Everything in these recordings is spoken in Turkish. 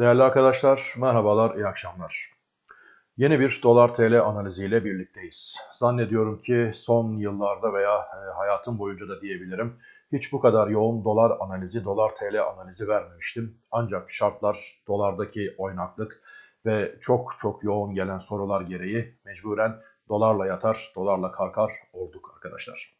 Değerli arkadaşlar, merhabalar, iyi akşamlar. Yeni bir dolar TL analiziyle birlikteyiz. Zannediyorum ki son yıllarda veya e, hayatım boyunca da diyebilirim hiç bu kadar yoğun dolar analizi, dolar TL analizi vermemiştim. Ancak şartlar, dolardaki oynaklık ve çok çok yoğun gelen sorular gereği mecburen dolarla yatar, dolarla kalkar olduk arkadaşlar.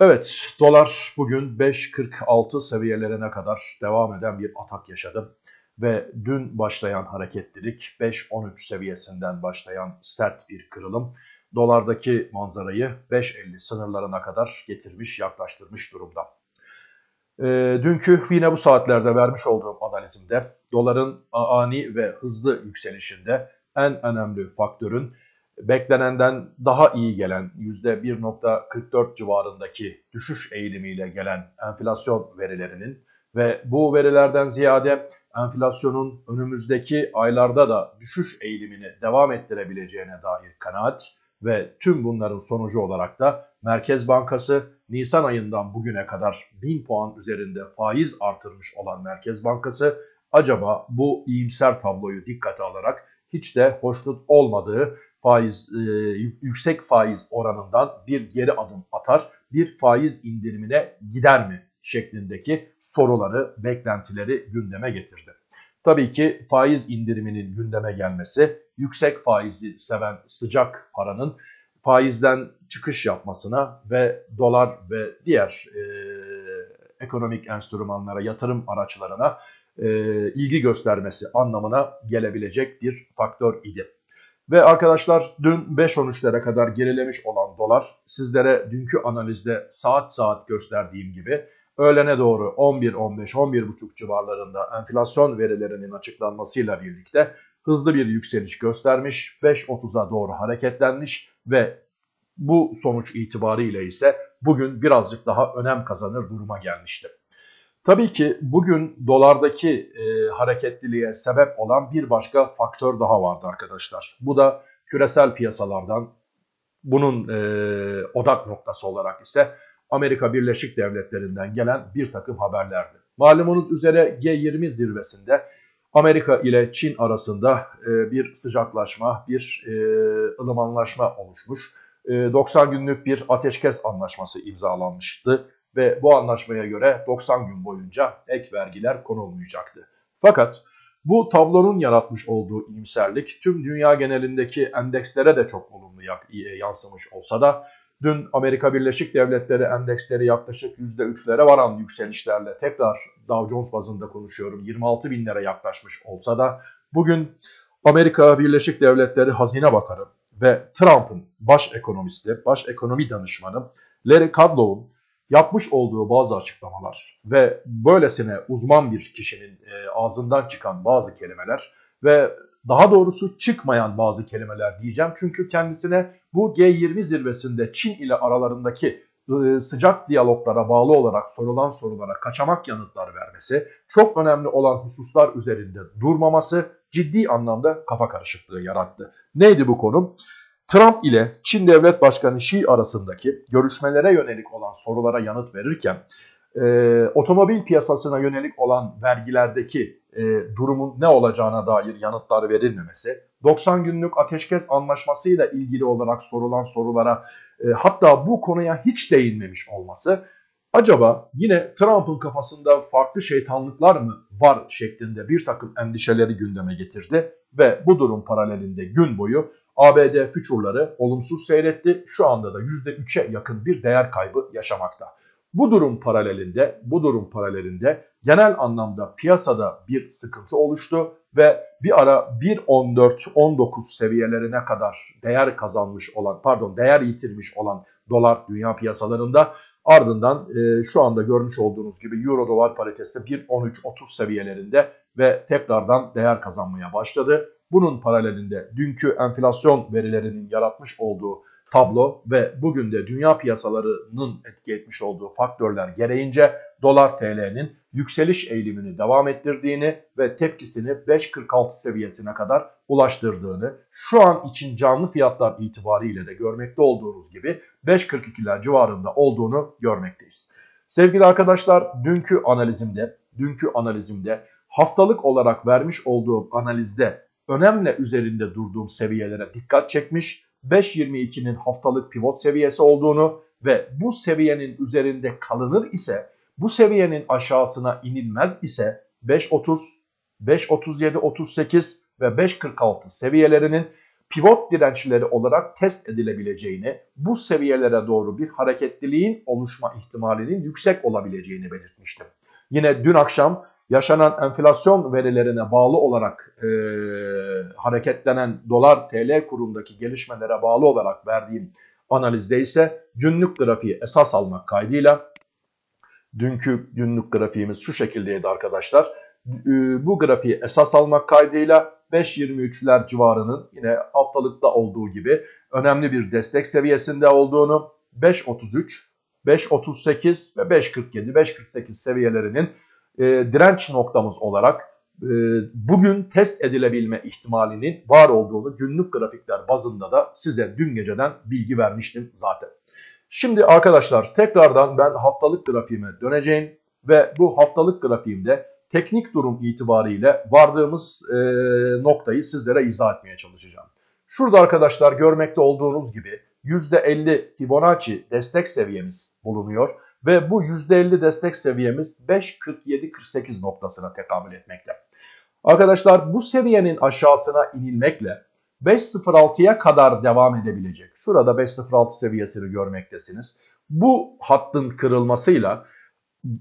Evet, dolar bugün 5.46 seviyelerine kadar devam eden bir atak yaşadı ve dün başlayan hareketlilik 5.13 seviyesinden başlayan sert bir kırılım dolardaki manzarayı 5.50 sınırlarına kadar getirmiş, yaklaştırmış durumda. E, dünkü yine bu saatlerde vermiş olduğum analizimde doların ani ve hızlı yükselişinde en önemli faktörün beklenenden daha iyi gelen %1.44 civarındaki düşüş eğilimiyle gelen enflasyon verilerinin ve bu verilerden ziyade enflasyonun önümüzdeki aylarda da düşüş eğilimini devam ettirebileceğine dair kanaat ve tüm bunların sonucu olarak da Merkez Bankası Nisan ayından bugüne kadar 1000 puan üzerinde faiz artırmış olan Merkez Bankası acaba bu iyimser tabloyu dikkate alarak hiç de hoşnut olmadığı faiz e, yüksek faiz oranından bir geri adım atar, bir faiz indirimine gider mi şeklindeki soruları, beklentileri gündeme getirdi. Tabii ki faiz indiriminin gündeme gelmesi yüksek faizi seven sıcak paranın faizden çıkış yapmasına ve dolar ve diğer e, ekonomik enstrümanlara, yatırım araçlarına e, ilgi göstermesi anlamına gelebilecek bir faktör idi. Ve arkadaşlar dün 5.13'lere kadar gerilemiş olan dolar sizlere dünkü analizde saat saat gösterdiğim gibi öğlene doğru 11-15-11.5 civarlarında enflasyon verilerinin açıklanmasıyla birlikte hızlı bir yükseliş göstermiş, 5.30'a doğru hareketlenmiş ve bu sonuç itibariyle ise bugün birazcık daha önem kazanır duruma gelmişti. Tabii ki bugün dolardaki e, hareketliliğe sebep olan bir başka faktör daha vardı arkadaşlar. Bu da küresel piyasalardan bunun e, odak noktası olarak ise Amerika Birleşik Devletleri'nden gelen bir takım haberlerdi. Malumunuz üzere G20 zirvesinde Amerika ile Çin arasında e, bir sıcaklaşma, bir e, ılımanlaşma oluşmuş. 90 e, günlük bir ateşkes anlaşması imzalanmıştı ve bu anlaşmaya göre 90 gün boyunca ek vergiler konulmayacaktı. Fakat bu tablonun yaratmış olduğu iyimserlik tüm dünya genelindeki endekslere de çok olumlu yansımış olsa da Dün Amerika Birleşik Devletleri endeksleri yaklaşık %3'lere varan yükselişlerle tekrar Dow Jones bazında konuşuyorum. 26 binlere yaklaşmış olsa da bugün Amerika Birleşik Devletleri Hazine Bakanı ve Trump'ın baş ekonomisti, baş ekonomi danışmanı Larry Kudlow'un yapmış olduğu bazı açıklamalar ve böylesine uzman bir kişinin e, ağzından çıkan bazı kelimeler ve daha doğrusu çıkmayan bazı kelimeler diyeceğim. Çünkü kendisine bu G20 zirvesinde Çin ile aralarındaki ıı, sıcak diyaloglara bağlı olarak sorulan sorulara kaçamak yanıtlar vermesi, çok önemli olan hususlar üzerinde durmaması ciddi anlamda kafa karışıklığı yarattı. Neydi bu konu? Trump ile Çin Devlet Başkanı Xi arasındaki görüşmelere yönelik olan sorulara yanıt verirken e, otomobil piyasasına yönelik olan vergilerdeki e, durumun ne olacağına dair yanıtlar verilmemesi, 90 günlük ateşkes anlaşmasıyla ilgili olarak sorulan sorulara e, hatta bu konuya hiç değinmemiş olması acaba yine Trump'ın kafasında farklı şeytanlıklar mı var şeklinde bir takım endişeleri gündeme getirdi ve bu durum paralelinde gün boyu ABD füçurları olumsuz seyretti. Şu anda da %3'e yakın bir değer kaybı yaşamakta. Bu durum paralelinde, bu durum paralelinde genel anlamda piyasada bir sıkıntı oluştu ve bir ara 1.14-19 seviyelerine kadar değer kazanmış olan, pardon değer yitirmiş olan dolar dünya piyasalarında ardından e, şu anda görmüş olduğunuz gibi euro dolar paritesi 1.13-30 seviyelerinde ve tekrardan değer kazanmaya başladı. Bunun paralelinde dünkü enflasyon verilerinin yaratmış olduğu tablo ve bugün de dünya piyasalarının etki etmiş olduğu faktörler gereğince dolar TL'nin yükseliş eğilimini devam ettirdiğini ve tepkisini 5.46 seviyesine kadar ulaştırdığını şu an için canlı fiyatlar itibariyle de görmekte olduğunuz gibi 5.42'ler civarında olduğunu görmekteyiz. Sevgili arkadaşlar dünkü analizimde dünkü analizimde haftalık olarak vermiş olduğum analizde önemli üzerinde durduğum seviyelere dikkat çekmiş. 5.22'nin haftalık pivot seviyesi olduğunu ve bu seviyenin üzerinde kalınır ise bu seviyenin aşağısına inilmez ise 5.30, 5.37, 38 ve 5.46 seviyelerinin pivot dirençleri olarak test edilebileceğini, bu seviyelere doğru bir hareketliliğin oluşma ihtimalinin yüksek olabileceğini belirtmiştim. Yine dün akşam yaşanan enflasyon verilerine bağlı olarak e, hareketlenen dolar TL kurundaki gelişmelere bağlı olarak verdiğim analizde ise günlük grafiği esas almak kaydıyla dünkü günlük grafiğimiz şu şekildeydi arkadaşlar. Bu grafiği esas almak kaydıyla 5.23'ler civarının yine haftalıkta olduğu gibi önemli bir destek seviyesinde olduğunu 5.33, 5.38 ve 5.47, 5.48 seviyelerinin e, direnç noktamız olarak e, bugün test edilebilme ihtimalinin var olduğunu günlük grafikler bazında da size dün geceden bilgi vermiştim zaten. Şimdi arkadaşlar tekrardan ben haftalık grafiğime döneceğim ve bu haftalık grafiğimde teknik durum itibariyle vardığımız e, noktayı sizlere izah etmeye çalışacağım. Şurada arkadaşlar görmekte olduğunuz gibi %50 Fibonacci destek seviyemiz bulunuyor ve bu %50 destek seviyemiz 5.47-48 noktasına tekamül etmekte. Arkadaşlar bu seviyenin aşağısına inilmekle 5.06'ya kadar devam edebilecek. Şurada 5.06 seviyesini görmektesiniz. Bu hattın kırılmasıyla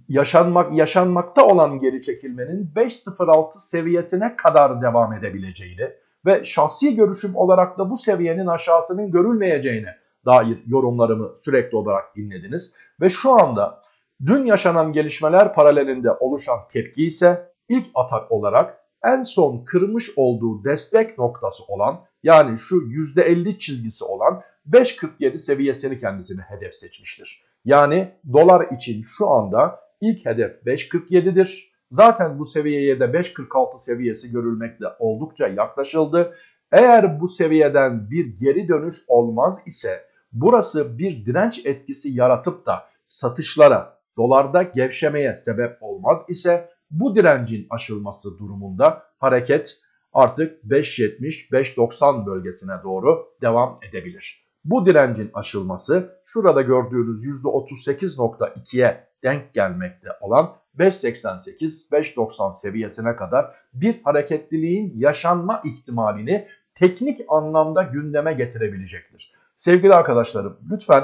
yaşanmak yaşanmakta olan geri çekilmenin 5.06 seviyesine kadar devam edebileceğini ve şahsi görüşüm olarak da bu seviyenin aşağısının görülmeyeceğine dair yorumlarımı sürekli olarak dinlediniz. Ve şu anda dün yaşanan gelişmeler paralelinde oluşan tepki ise ilk atak olarak en son kırmış olduğu destek noktası olan yani şu %50 çizgisi olan 5.47 seviyesini kendisine hedef seçmiştir. Yani dolar için şu anda ilk hedef 5.47'dir. Zaten bu seviyeye de 5.46 seviyesi görülmekle oldukça yaklaşıldı. Eğer bu seviyeden bir geri dönüş olmaz ise burası bir direnç etkisi yaratıp da satışlara, dolarda gevşemeye sebep olmaz ise bu direncin aşılması durumunda hareket artık 5.70-5.90 bölgesine doğru devam edebilir. Bu direncin aşılması şurada gördüğünüz %38.2'ye denk gelmekte olan 5.88-5.90 seviyesine kadar bir hareketliliğin yaşanma ihtimalini teknik anlamda gündeme getirebilecektir. Sevgili arkadaşlarım lütfen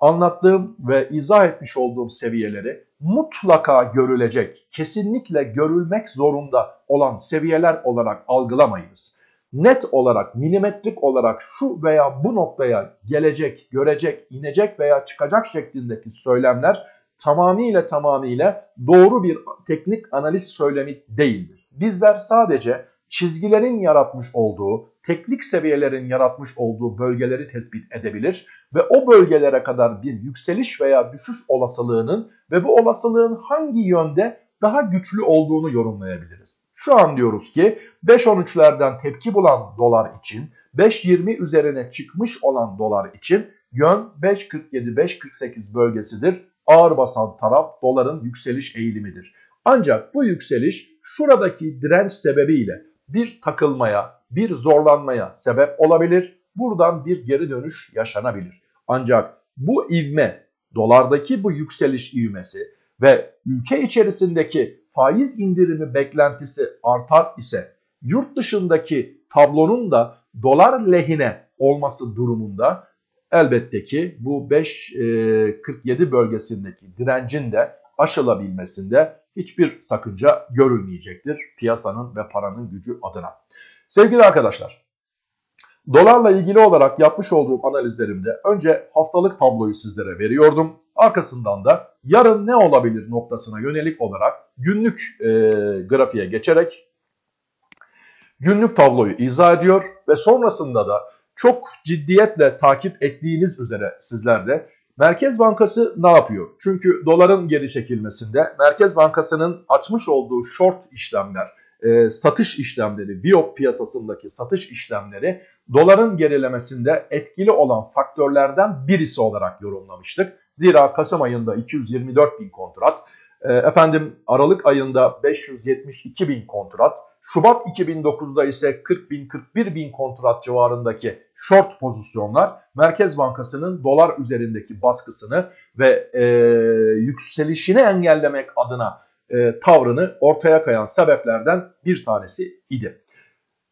anlattığım ve izah etmiş olduğum seviyeleri mutlaka görülecek, kesinlikle görülmek zorunda olan seviyeler olarak algılamayınız. Net olarak, milimetrik olarak şu veya bu noktaya gelecek, görecek, inecek veya çıkacak şeklindeki söylemler tamamıyla tamamıyla doğru bir teknik analiz söylemi değildir. Bizler sadece çizgilerin yaratmış olduğu, teknik seviyelerin yaratmış olduğu bölgeleri tespit edebilir ve o bölgelere kadar bir yükseliş veya düşüş olasılığının ve bu olasılığın hangi yönde daha güçlü olduğunu yorumlayabiliriz. Şu an diyoruz ki 5.13'lerden tepki bulan dolar için 5.20 üzerine çıkmış olan dolar için yön 5.47-5.48 bölgesidir. Ağır basan taraf doların yükseliş eğilimidir. Ancak bu yükseliş şuradaki direnç sebebiyle bir takılmaya, bir zorlanmaya sebep olabilir. Buradan bir geri dönüş yaşanabilir. Ancak bu ivme, dolardaki bu yükseliş ivmesi ve ülke içerisindeki faiz indirimi beklentisi artar ise yurt dışındaki tablonun da dolar lehine olması durumunda elbette ki bu 5.47 bölgesindeki direncin de aşılabilmesinde hiçbir sakınca görülmeyecektir piyasanın ve paranın gücü adına. Sevgili arkadaşlar, dolarla ilgili olarak yapmış olduğum analizlerimde önce haftalık tabloyu sizlere veriyordum. Arkasından da yarın ne olabilir noktasına yönelik olarak günlük e, grafiğe geçerek günlük tabloyu izah ediyor ve sonrasında da çok ciddiyetle takip ettiğiniz üzere sizler de Merkez Bankası ne yapıyor? Çünkü doların geri çekilmesinde Merkez Bankası'nın açmış olduğu short işlemler, e, satış işlemleri, biop piyasasındaki satış işlemleri doların gerilemesinde etkili olan faktörlerden birisi olarak yorumlamıştık. Zira Kasım ayında 224 bin kontrat, efendim Aralık ayında 572 bin kontrat, Şubat 2009'da ise 40 bin 41 bin kontrat civarındaki short pozisyonlar Merkez Bankası'nın dolar üzerindeki baskısını ve e, yükselişini engellemek adına e, tavrını ortaya kayan sebeplerden bir tanesi idi.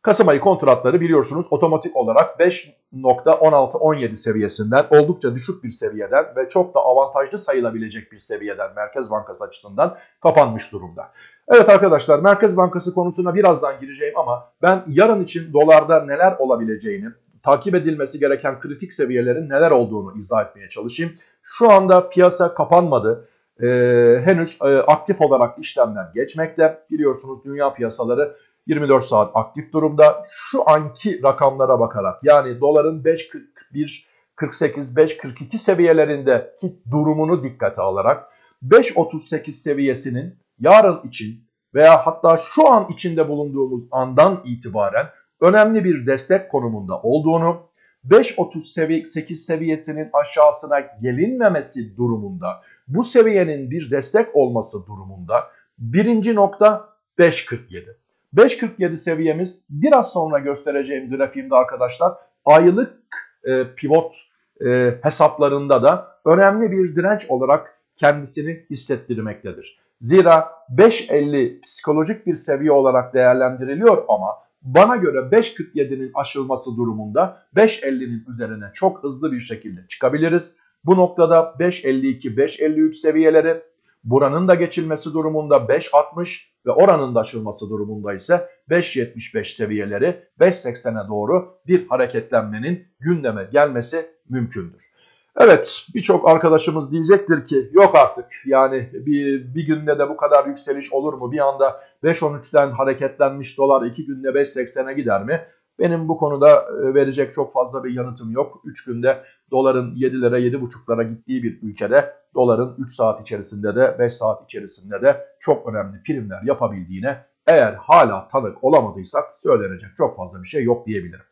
Kasım ayı kontratları biliyorsunuz otomatik olarak 5.16-17 seviyesinden oldukça düşük bir seviyeden ve çok da avantajlı sayılabilecek bir seviyeden Merkez Bankası açısından kapanmış durumda. Evet arkadaşlar Merkez Bankası konusuna birazdan gireceğim ama ben yarın için dolarda neler olabileceğini, takip edilmesi gereken kritik seviyelerin neler olduğunu izah etmeye çalışayım. Şu anda piyasa kapanmadı. Ee, henüz e, aktif olarak işlemler geçmekte. Biliyorsunuz dünya piyasaları 24 saat aktif durumda. Şu anki rakamlara bakarak yani doların 5.41 48 5.42 seviyelerinde durumunu dikkate alarak 5.38 seviyesinin yarın için veya hatta şu an içinde bulunduğumuz andan itibaren önemli bir destek konumunda olduğunu, 5.38 seviyesinin aşağısına gelinmemesi durumunda, bu seviyenin bir destek olması durumunda birinci nokta 5.47. 5.47 seviyemiz biraz sonra göstereceğim grafiğimde arkadaşlar aylık e, pivot e, hesaplarında da önemli bir direnç olarak kendisini hissettirmektedir. Zira 5.50 psikolojik bir seviye olarak değerlendiriliyor ama bana göre 5.47'nin aşılması durumunda 5.50'nin üzerine çok hızlı bir şekilde çıkabiliriz. Bu noktada 5.52, 5.53 seviyeleri buranın da geçilmesi durumunda 5.60 ve oranın da aşılması durumunda ise 5.75 seviyeleri 5.80'e doğru bir hareketlenmenin gündeme gelmesi mümkündür. Evet birçok arkadaşımız diyecektir ki yok artık yani bir, bir günde de bu kadar yükseliş olur mu? Bir anda 5.13'ten hareketlenmiş dolar 2 günde 5.80'e gider mi? Benim bu konuda e, verecek çok fazla bir yanıtım yok. 3 günde doların 7'lere 7.5'lara gittiği bir ülkede doların 3 saat içerisinde de 5 saat içerisinde de çok önemli primler yapabildiğine eğer hala tanık olamadıysak söylenecek çok fazla bir şey yok diyebilirim.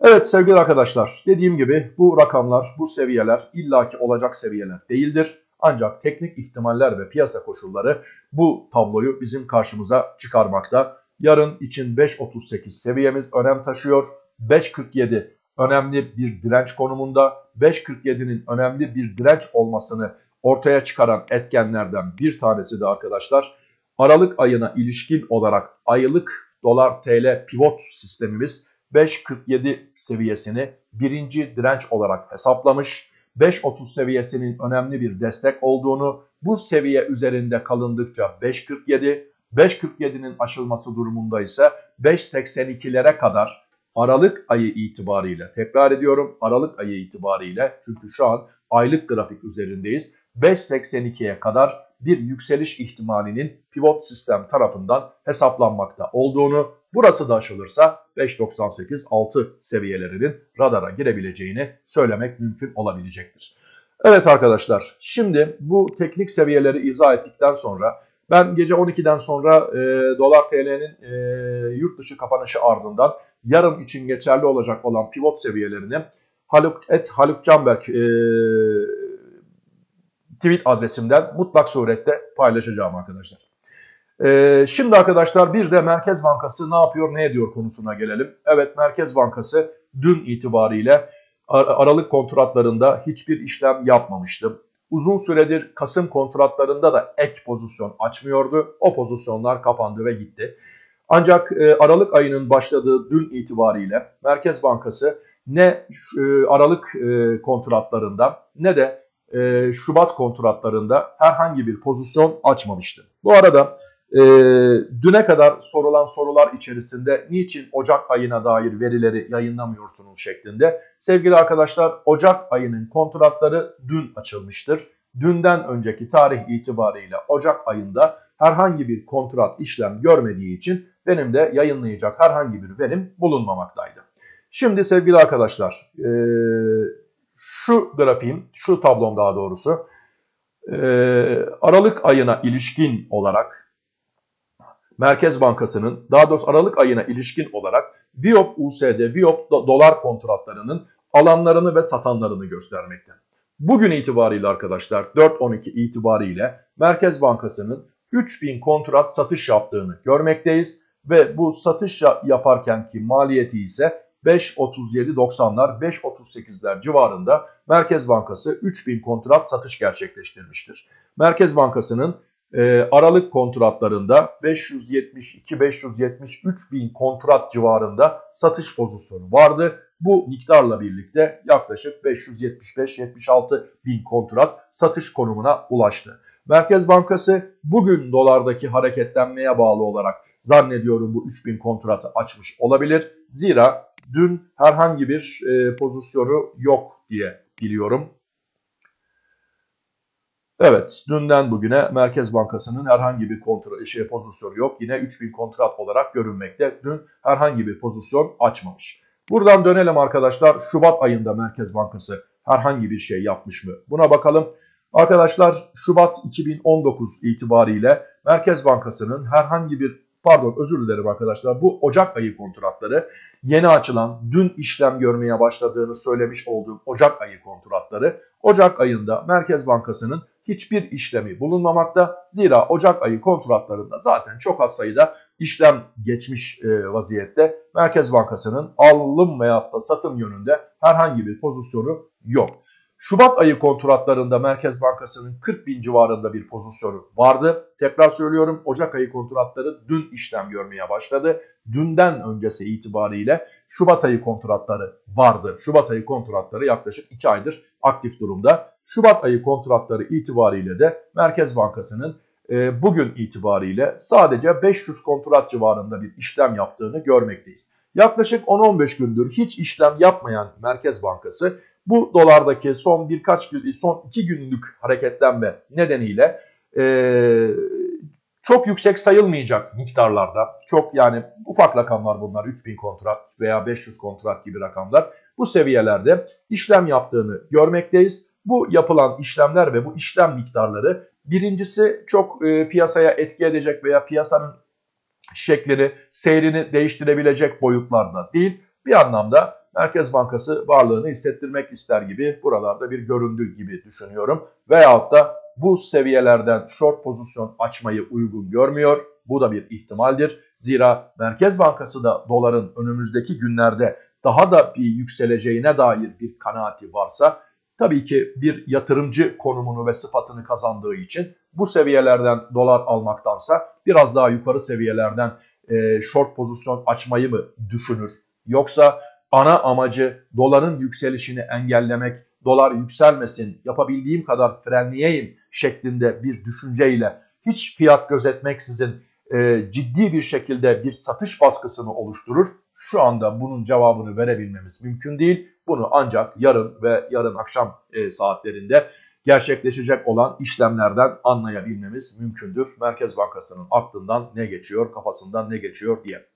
Evet sevgili arkadaşlar dediğim gibi bu rakamlar, bu seviyeler illaki olacak seviyeler değildir. Ancak teknik ihtimaller ve piyasa koşulları bu tabloyu bizim karşımıza çıkarmakta. Yarın için 5.38 seviyemiz önem taşıyor. 5.47 önemli bir direnç konumunda. 5.47'nin önemli bir direnç olmasını ortaya çıkaran etkenlerden bir tanesi de arkadaşlar Aralık ayına ilişkin olarak aylık dolar TL pivot sistemimiz 5.47 seviyesini birinci direnç olarak hesaplamış. 5.30 seviyesinin önemli bir destek olduğunu, bu seviye üzerinde kalındıkça 5.47, 5.47'nin aşılması durumunda ise 5.82'lere kadar Aralık ayı itibariyle tekrar ediyorum Aralık ayı itibariyle çünkü şu an aylık grafik üzerindeyiz 5.82'ye kadar bir yükseliş ihtimalinin pivot sistem tarafından hesaplanmakta olduğunu burası da aşılırsa 5.98-6 seviyelerinin radara girebileceğini söylemek mümkün olabilecektir. Evet arkadaşlar şimdi bu teknik seviyeleri izah ettikten sonra ben gece 12'den sonra e, dolar TL'nin e, yurt dışı kapanışı ardından yarın için geçerli olacak olan pivot seviyelerini Haluk, et Haluk Canberk e, tweet adresimden mutlak surette paylaşacağım arkadaşlar. Ee, şimdi arkadaşlar bir de Merkez Bankası ne yapıyor ne ediyor konusuna gelelim. Evet Merkez Bankası dün itibariyle Aralık kontratlarında hiçbir işlem yapmamıştı. Uzun süredir Kasım kontratlarında da ek pozisyon açmıyordu. O pozisyonlar kapandı ve gitti. Ancak e, Aralık ayının başladığı dün itibariyle Merkez Bankası ne e, Aralık e, kontratlarında ne de Şubat kontratlarında herhangi bir pozisyon açmamıştı. Bu arada düne kadar sorulan sorular içerisinde niçin Ocak ayına dair verileri yayınlamıyorsunuz şeklinde. Sevgili arkadaşlar Ocak ayının kontratları dün açılmıştır. Dünden önceki tarih itibariyle Ocak ayında herhangi bir kontrat işlem görmediği için benim de yayınlayacak herhangi bir verim bulunmamaktaydı. Şimdi sevgili arkadaşlar e, şu grafiğim, şu tablom daha doğrusu e, Aralık ayına ilişkin olarak Merkez Bankası'nın daha doğrusu Aralık ayına ilişkin olarak VIOP USD, VIOP dolar kontratlarının alanlarını ve satanlarını göstermekte. Bugün itibariyle arkadaşlar 4.12 itibariyle Merkez Bankası'nın 3000 kontrat satış yaptığını görmekteyiz. Ve bu satış yaparkenki maliyeti ise 5.37.90'lar 5.38'ler civarında Merkez Bankası 3000 kontrat satış gerçekleştirmiştir. Merkez Bankası'nın e, Aralık kontratlarında 572-573 bin kontrat civarında satış pozisyonu vardı. Bu miktarla birlikte yaklaşık 575-76 bin kontrat satış konumuna ulaştı. Merkez Bankası bugün dolardaki hareketlenmeye bağlı olarak zannediyorum bu 3000 kontratı açmış olabilir. Zira dün herhangi bir e, pozisyonu yok diye biliyorum. Evet, dünden bugüne Merkez Bankası'nın herhangi bir kontrol şey, pozisyonu yok. Yine 3000 kontrat olarak görünmekte. Dün herhangi bir pozisyon açmamış. Buradan dönelim arkadaşlar. Şubat ayında Merkez Bankası herhangi bir şey yapmış mı? Buna bakalım. Arkadaşlar Şubat 2019 itibariyle Merkez Bankası'nın herhangi bir pardon özür dilerim arkadaşlar bu Ocak ayı kontratları yeni açılan dün işlem görmeye başladığını söylemiş olduğum Ocak ayı kontratları Ocak ayında Merkez Bankası'nın hiçbir işlemi bulunmamakta. Zira Ocak ayı kontratlarında zaten çok az sayıda işlem geçmiş e, vaziyette. Merkez Bankası'nın alım veyahut da satım yönünde herhangi bir pozisyonu yok. Şubat ayı kontratlarında Merkez Bankası'nın 40 bin civarında bir pozisyonu vardı. Tekrar söylüyorum Ocak ayı kontratları dün işlem görmeye başladı. Dünden öncesi itibariyle Şubat ayı kontratları vardı. Şubat ayı kontratları yaklaşık 2 aydır aktif durumda. Şubat ayı kontratları itibariyle de Merkez Bankası'nın e, bugün itibariyle sadece 500 kontrat civarında bir işlem yaptığını görmekteyiz. Yaklaşık 10-15 gündür hiç işlem yapmayan Merkez Bankası bu dolardaki son birkaç gün, son iki günlük hareketlenme nedeniyle e, çok yüksek sayılmayacak miktarlarda, çok yani ufak rakamlar bunlar 3000 kontrat veya 500 kontrat gibi rakamlar bu seviyelerde işlem yaptığını görmekteyiz. Bu yapılan işlemler ve bu işlem miktarları birincisi çok e, piyasaya etki edecek veya piyasanın şeklini, seyrini değiştirebilecek boyutlarda değil. Bir anlamda Merkez Bankası varlığını hissettirmek ister gibi buralarda bir göründü gibi düşünüyorum. Veyahut da bu seviyelerden short pozisyon açmayı uygun görmüyor. Bu da bir ihtimaldir. Zira Merkez Bankası da doların önümüzdeki günlerde daha da bir yükseleceğine dair bir kanaati varsa tabii ki bir yatırımcı konumunu ve sıfatını kazandığı için bu seviyelerden dolar almaktansa biraz daha yukarı seviyelerden e, short pozisyon açmayı mı düşünür? Yoksa ana amacı doların yükselişini engellemek, dolar yükselmesin, yapabildiğim kadar frenleyeyim şeklinde bir düşünceyle hiç fiyat gözetmeksizin e, ciddi bir şekilde bir satış baskısını oluşturur. Şu anda bunun cevabını verebilmemiz mümkün değil. Bunu ancak yarın ve yarın akşam e, saatlerinde gerçekleşecek olan işlemlerden anlayabilmemiz mümkündür. Merkez Bankası'nın aklından ne geçiyor, kafasından ne geçiyor diye.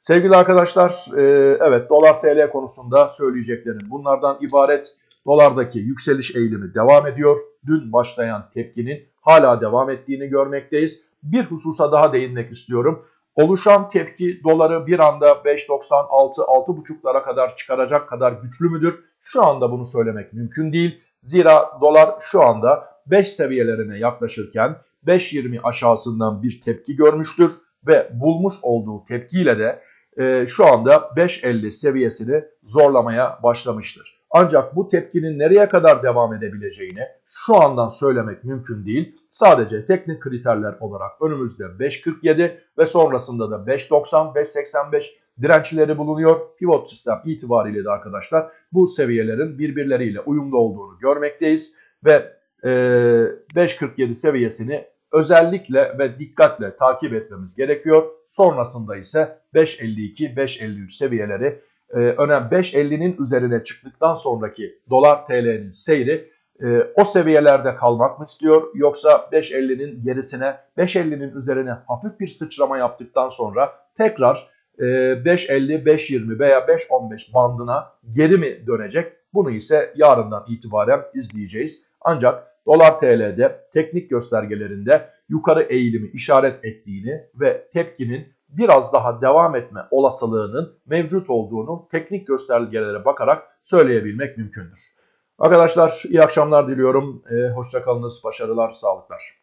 Sevgili arkadaşlar, e, evet dolar TL konusunda söyleyeceklerim bunlardan ibaret. Dolardaki yükseliş eğilimi devam ediyor. Dün başlayan tepkinin hala devam ettiğini görmekteyiz. Bir hususa daha değinmek istiyorum. Oluşan tepki doları bir anda 5.96-6.5'lara kadar çıkaracak kadar güçlü müdür? Şu anda bunu söylemek mümkün değil. Zira dolar şu anda 5 seviyelerine yaklaşırken 5.20 aşağısından bir tepki görmüştür ve bulmuş olduğu tepkiyle de e, şu anda 5.50 seviyesini zorlamaya başlamıştır. Ancak bu tepkinin nereye kadar devam edebileceğini şu andan söylemek mümkün değil. Sadece teknik kriterler olarak önümüzde 5.47 ve sonrasında da 5.90, 5.85 dirençleri bulunuyor. Pivot sistem itibariyle de arkadaşlar bu seviyelerin birbirleriyle uyumlu olduğunu görmekteyiz. Ve e, 5.47 seviyesini özellikle ve dikkatle takip etmemiz gerekiyor. Sonrasında ise 5.52-5.53 seviyeleri e, önem 5.50'nin üzerine çıktıktan sonraki dolar TL'nin seyri e, o seviyelerde kalmak mı istiyor yoksa 5.50'nin gerisine 5.50'nin üzerine hafif bir sıçrama yaptıktan sonra tekrar 5.50, e, 5.20 veya 5.15 bandına geri mi dönecek? Bunu ise yarından itibaren izleyeceğiz. Ancak dolar TL'de teknik göstergelerinde yukarı eğilimi işaret ettiğini ve tepkinin biraz daha devam etme olasılığının mevcut olduğunu teknik göstergelere bakarak söyleyebilmek mümkündür. Arkadaşlar iyi akşamlar diliyorum. E, hoşça kalınız, başarılar, sağlıklar.